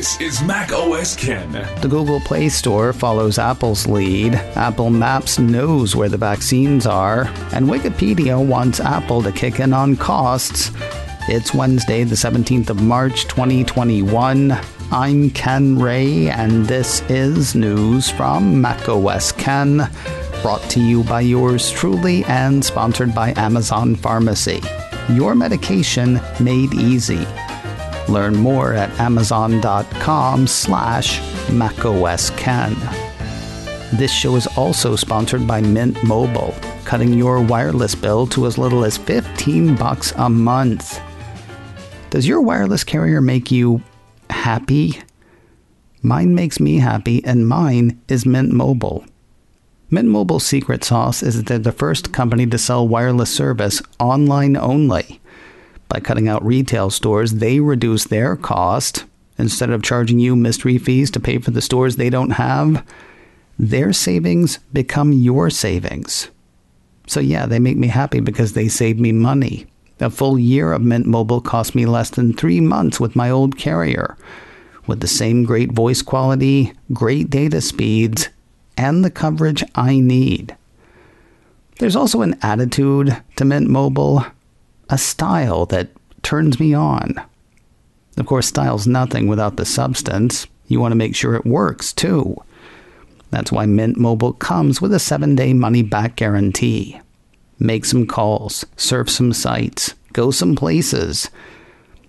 This is Mac OS Ken. The Google Play Store follows Apple's lead. Apple Maps knows where the vaccines are. And Wikipedia wants Apple to kick in on costs. It's Wednesday, the 17th of March, 2021. I'm Ken Ray, and this is news from Mac OS Ken, brought to you by yours truly and sponsored by Amazon Pharmacy. Your medication made easy. Learn more at amazon.com slash macosken. This show is also sponsored by Mint Mobile, cutting your wireless bill to as little as 15 bucks a month. Does your wireless carrier make you happy? Mine makes me happy, and mine is Mint Mobile. Mint Mobile's secret sauce is that they're the first company to sell wireless service online only. By cutting out retail stores, they reduce their cost. Instead of charging you mystery fees to pay for the stores they don't have, their savings become your savings. So, yeah, they make me happy because they save me money. A full year of Mint Mobile cost me less than three months with my old carrier. With the same great voice quality, great data speeds, and the coverage I need. There's also an attitude to Mint Mobile a style that turns me on. Of course, style's nothing without the substance. You want to make sure it works, too. That's why Mint Mobile comes with a seven day money back guarantee. Make some calls, surf some sites, go some places.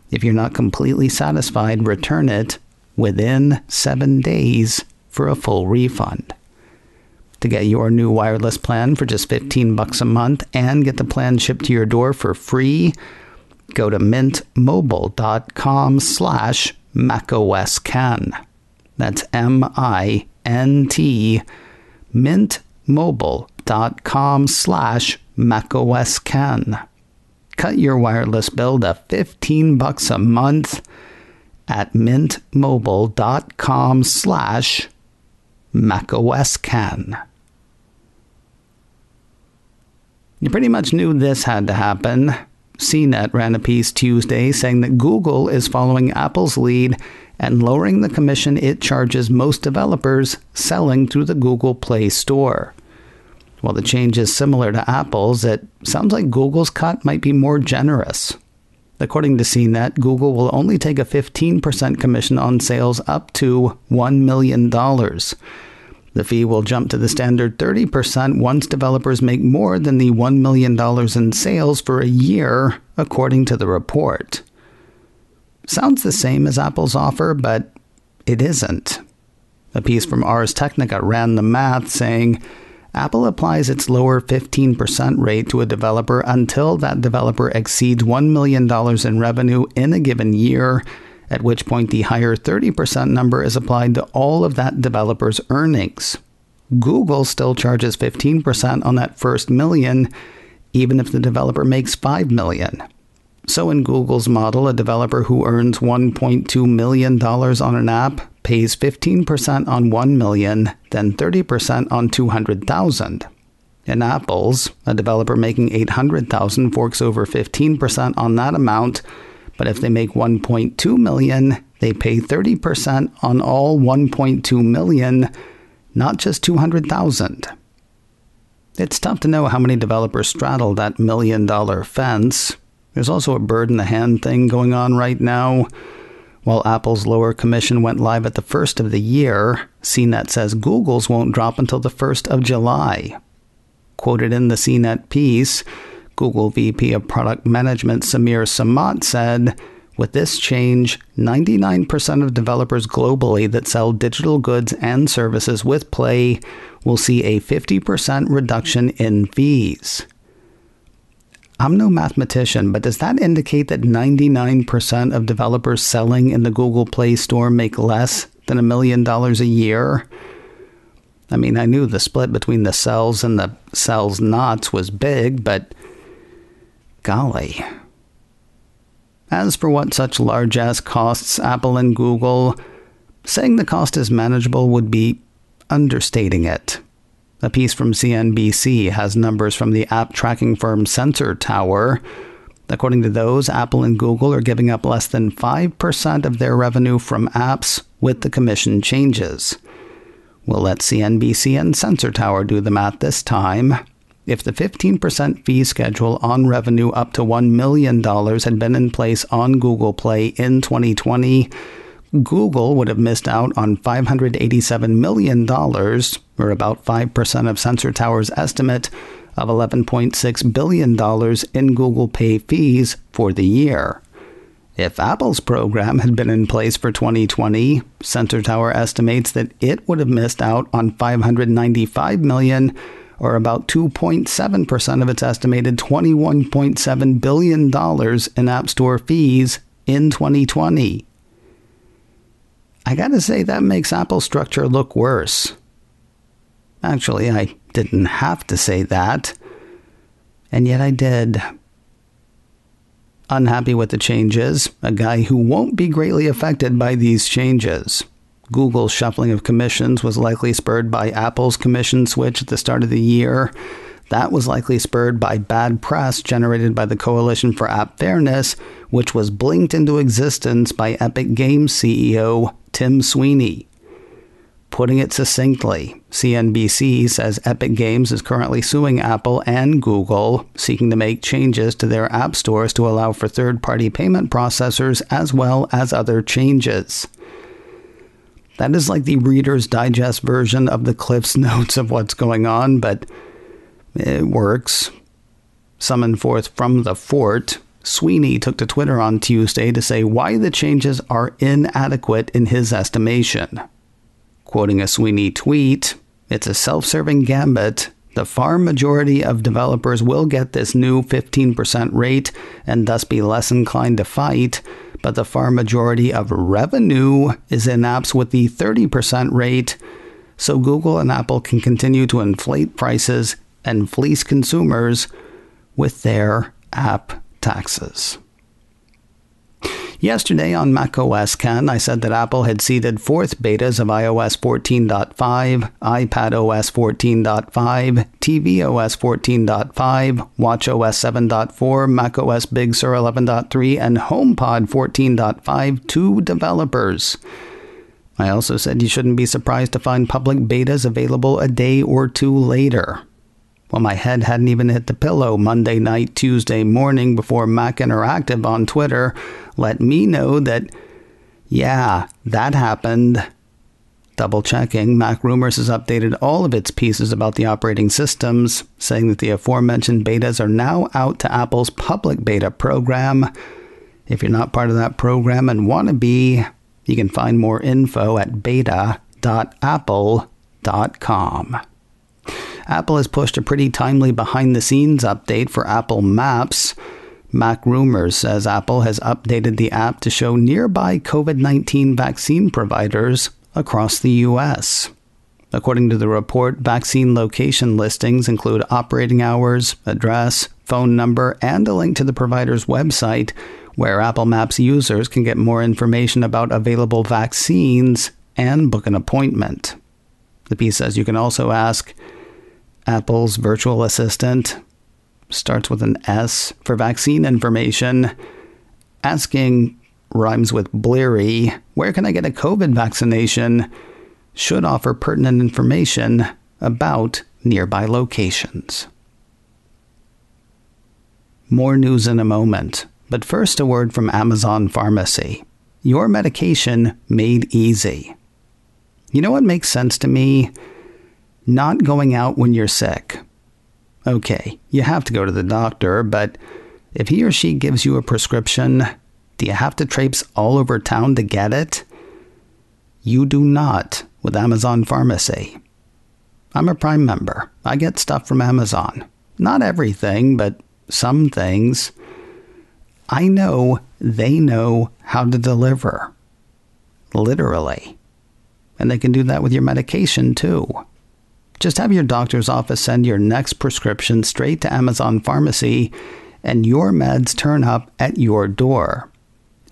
If you're not completely satisfied, return it within seven days for a full refund to get your new wireless plan for just 15 bucks a month and get the plan shipped to your door for free, go to mintmobile.com slash macosken. That's M-I-N-T mintmobile.com slash macosken. Cut your wireless bill to 15 bucks a month at mintmobile.com slash macosken. You pretty much knew this had to happen. CNET ran a piece Tuesday saying that Google is following Apple's lead and lowering the commission it charges most developers selling through the Google Play Store. While the change is similar to Apple's, it sounds like Google's cut might be more generous. According to CNET, Google will only take a 15% commission on sales up to $1 million. The fee will jump to the standard 30% once developers make more than the $1 million in sales for a year, according to the report. Sounds the same as Apple's offer, but it isn't. A piece from Ars Technica ran the math saying Apple applies its lower 15% rate to a developer until that developer exceeds $1 million in revenue in a given year at which point the higher 30% number is applied to all of that developer's earnings. Google still charges 15% on that first million, even if the developer makes 5 million. So in Google's model, a developer who earns $1.2 million on an app pays 15% on 1 million, then 30% on 200,000. In Apple's, a developer making 800,000 forks over 15% on that amount but if they make 1.2 million, they pay 30% on all 1.2 million, not just 200,000. It's tough to know how many developers straddle that million dollar fence. There's also a bird in the hand thing going on right now. While Apple's lower commission went live at the first of the year, CNET says Google's won't drop until the 1st of July. Quoted in the CNET piece, Google VP of Product Management Sameer Samat said, with this change, 99% of developers globally that sell digital goods and services with Play will see a 50% reduction in fees. I'm no mathematician, but does that indicate that 99% of developers selling in the Google Play Store make less than a million dollars a year? I mean, I knew the split between the sells and the sells nots was big, but Golly. As for what such large ass costs Apple and Google, saying the cost is manageable would be understating it. A piece from CNBC has numbers from the app tracking firm Sensor Tower. According to those, Apple and Google are giving up less than 5% of their revenue from apps with the commission changes. We'll let CNBC and Sensor Tower do the math this time. If the 15% fee schedule on revenue up to $1 million had been in place on Google Play in 2020, Google would have missed out on $587 million, or about 5% of Sensor Tower's estimate of $11.6 billion in Google Play fees for the year. If Apple's program had been in place for 2020, Sensor Tower estimates that it would have missed out on 595 million or about 2.7% of its estimated $21.7 billion in App Store fees in 2020. I gotta say, that makes Apple's structure look worse. Actually, I didn't have to say that, and yet I did. Unhappy with the changes, a guy who won't be greatly affected by these changes. Google's shuffling of commissions was likely spurred by Apple's commission switch at the start of the year. That was likely spurred by bad press generated by the Coalition for App Fairness, which was blinked into existence by Epic Games CEO Tim Sweeney. Putting it succinctly, CNBC says Epic Games is currently suing Apple and Google, seeking to make changes to their app stores to allow for third party payment processors as well as other changes. That is like the Reader's Digest version of the Cliff's Notes of what's going on, but it works. Summoned forth from the fort, Sweeney took to Twitter on Tuesday to say why the changes are inadequate in his estimation. Quoting a Sweeney tweet, it's a self serving gambit. The far majority of developers will get this new 15% rate and thus be less inclined to fight but the far majority of revenue is in apps with the 30% rate, so Google and Apple can continue to inflate prices and fleece consumers with their app taxes. Yesterday on macOS Ken, I said that Apple had seeded fourth betas of iOS 14.5, iPadOS 14.5, tvOS 14.5, watchOS 7.4, macOS Big Sur 11.3, and HomePod 14.5 to developers. I also said you shouldn't be surprised to find public betas available a day or two later. Well, my head hadn't even hit the pillow Monday night, Tuesday morning before Mac Interactive on Twitter let me know that, yeah, that happened. Double checking, Mac Rumors has updated all of its pieces about the operating systems, saying that the aforementioned betas are now out to Apple's public beta program. If you're not part of that program and want to be, you can find more info at beta.apple.com. Apple has pushed a pretty timely behind the scenes update for Apple Maps. Mac Rumors says Apple has updated the app to show nearby COVID 19 vaccine providers across the U.S. According to the report, vaccine location listings include operating hours, address, phone number, and a link to the provider's website where Apple Maps users can get more information about available vaccines and book an appointment. The piece says you can also ask, Apple's virtual assistant starts with an S for vaccine information. Asking rhymes with bleary. Where can I get a COVID vaccination? Should offer pertinent information about nearby locations. More news in a moment, but first a word from Amazon Pharmacy. Your medication made easy. You know what makes sense to me? Not going out when you're sick. Okay, you have to go to the doctor, but if he or she gives you a prescription, do you have to traipse all over town to get it? You do not with Amazon Pharmacy. I'm a Prime member. I get stuff from Amazon. Not everything, but some things. I know they know how to deliver. Literally. And they can do that with your medication too. Just have your doctor's office send your next prescription straight to Amazon Pharmacy, and your meds turn up at your door.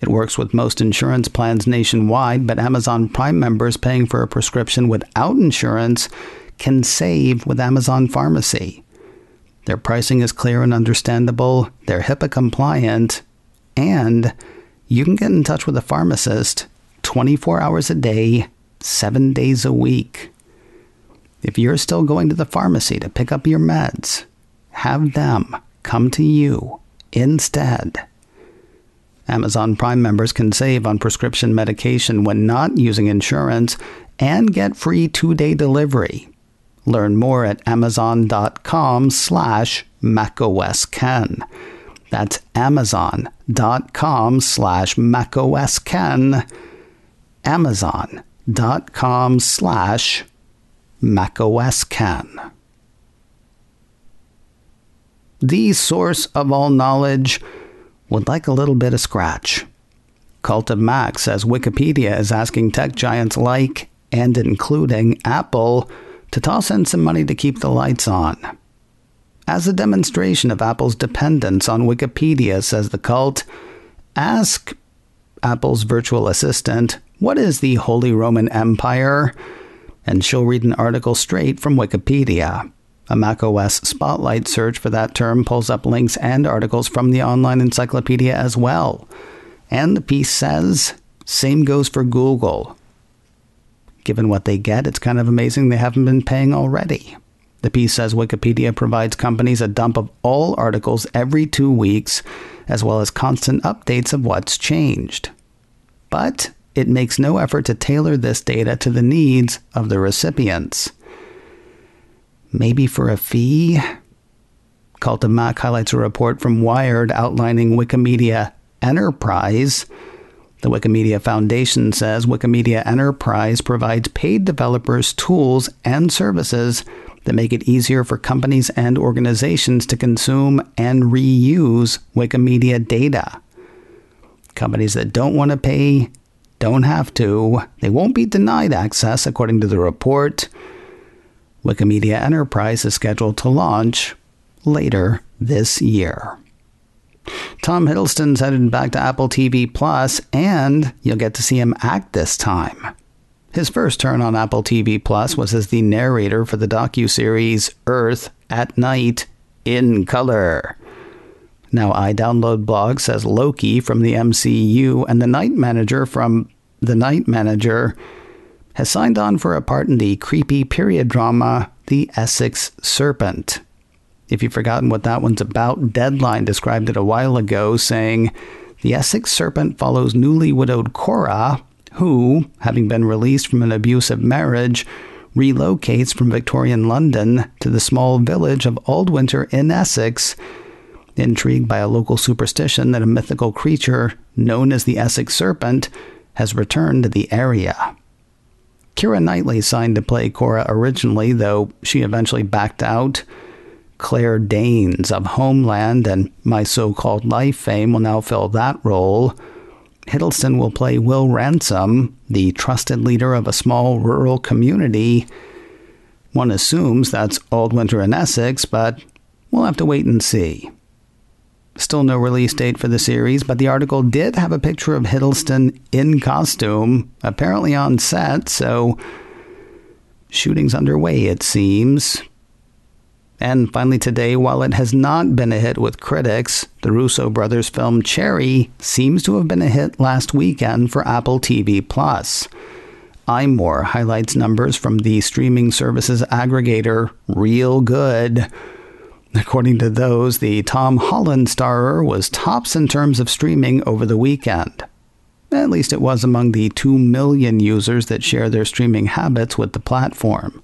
It works with most insurance plans nationwide, but Amazon Prime members paying for a prescription without insurance can save with Amazon Pharmacy. Their pricing is clear and understandable, they're HIPAA compliant, and you can get in touch with a pharmacist 24 hours a day, 7 days a week. If you're still going to the pharmacy to pick up your meds, have them come to you instead. Amazon Prime members can save on prescription medication when not using insurance and get free two-day delivery. Learn more at amazon.com slash macosken. That's amazon.com slash macosken. amazon.com slash macosken. The source of all knowledge would like a little bit of scratch. Cult of Mac says Wikipedia is asking tech giants like and including Apple to toss in some money to keep the lights on. As a demonstration of Apple's dependence on Wikipedia, says the cult, ask Apple's virtual assistant, What is the Holy Roman Empire? And she'll read an article straight from Wikipedia. A macOS Spotlight search for that term pulls up links and articles from the online encyclopedia as well. And the piece says, same goes for Google. Given what they get, it's kind of amazing they haven't been paying already. The piece says Wikipedia provides companies a dump of all articles every two weeks, as well as constant updates of what's changed. But it makes no effort to tailor this data to the needs of the recipients. Maybe for a fee? Cult of Mac highlights a report from Wired outlining Wikimedia Enterprise. The Wikimedia Foundation says Wikimedia Enterprise provides paid developers tools and services that make it easier for companies and organizations to consume and reuse Wikimedia data. Companies that don't want to pay don't have to. They won't be denied access, according to the report. Wikimedia Enterprise is scheduled to launch later this year. Tom Hiddleston's headed back to Apple TV Plus, and you'll get to see him act this time. His first turn on Apple TV Plus was as the narrator for the docu-series Earth at Night in Color. Now, iDownloadBlog says Loki from the MCU and the Night Manager from The Night Manager has signed on for a part in the creepy period drama The Essex Serpent. If you've forgotten what that one's about, Deadline described it a while ago, saying The Essex Serpent follows newly widowed Cora, who, having been released from an abusive marriage, relocates from Victorian London to the small village of Aldwinter in Essex, intrigued by a local superstition that a mythical creature known as the Essex Serpent has returned to the area. Keira Knightley signed to play Cora originally, though she eventually backed out. Claire Danes of Homeland and My So Called Life fame will now fill that role. Hiddleston will play Will Ransom, the trusted leader of a small rural community. One assumes that's Aldwinter in Essex, but we'll have to wait and see. Still no release date for the series, but the article did have a picture of Hiddleston in costume, apparently on set, so shooting's underway, it seems. And finally, today, while it has not been a hit with critics, the Russo brothers' film Cherry seems to have been a hit last weekend for Apple TV Plus. iMore highlights numbers from the streaming services aggregator Reelgood. According to those, the Tom Holland starer was tops in terms of streaming over the weekend. At least it was among the 2 million users that share their streaming habits with the platform.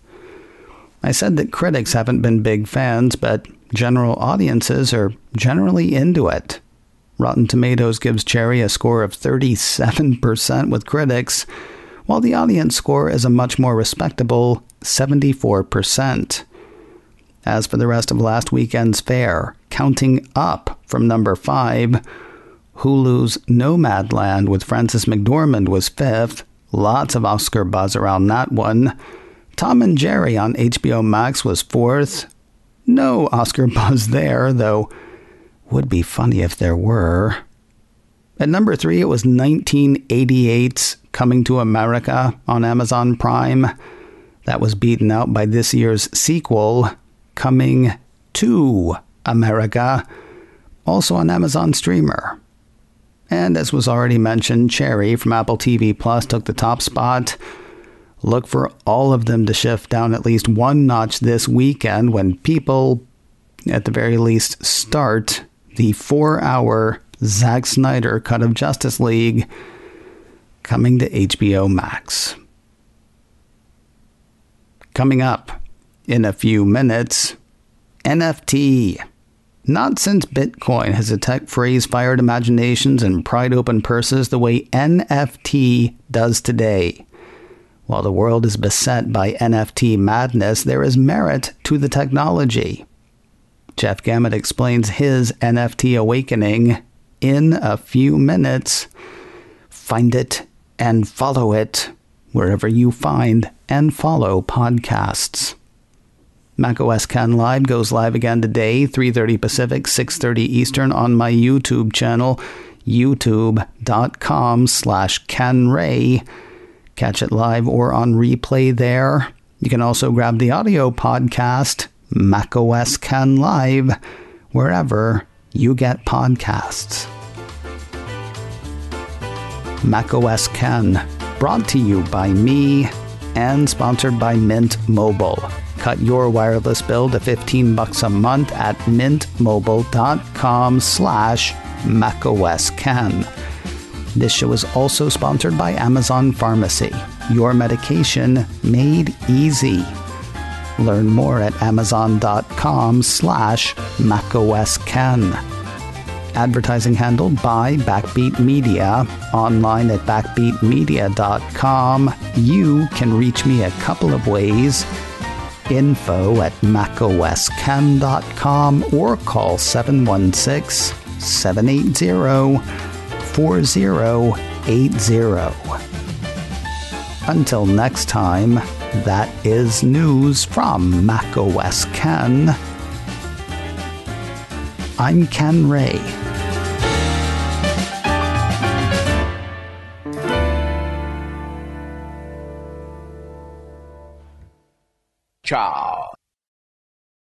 I said that critics haven't been big fans, but general audiences are generally into it. Rotten Tomatoes gives Cherry a score of 37% with critics, while the audience score is a much more respectable 74%. As for the rest of last weekend's fare, counting up from number 5, Hulu's Nomadland with Frances McDormand was fifth. Lots of Oscar buzz around that one. Tom and Jerry on HBO Max was fourth. No Oscar buzz there, though would be funny if there were. At number three, it was 1988's Coming to America on Amazon Prime. That was beaten out by this year's sequel, Coming to America, also on Amazon Streamer. And as was already mentioned, Cherry from Apple TV Plus took the top spot. Look for all of them to shift down at least one notch this weekend when people, at the very least, start the four hour Zack Snyder cut of Justice League coming to HBO Max. Coming up in a few minutes, NFT. Not since Bitcoin has a tech phrase fired imaginations and pried open purses the way NFT does today. While the world is beset by NFT madness, there is merit to the technology. Jeff Gamet explains his NFT awakening in a few minutes. Find it and follow it wherever you find and follow podcasts. macOS Ken Live goes live again today, 3:30 Pacific, 6:30 Eastern on my YouTube channel, youtube.com slash kenray. Catch it live or on replay there. You can also grab the audio podcast, macOS Ken Live, wherever you get podcasts. macOS Ken, brought to you by me and sponsored by Mint Mobile. Cut your wireless bill to 15 bucks a month at mintmobile.com slash macosken. This show is also sponsored by Amazon Pharmacy, your medication made easy. Learn more at amazon.com slash macosken. Advertising handled by Backbeat Media. Online at backbeatmedia.com. You can reach me a couple of ways. Info at macosken.com or call 716 780 4080. Until next time, that is news from macOS Ken. I'm Ken Ray. Ciao.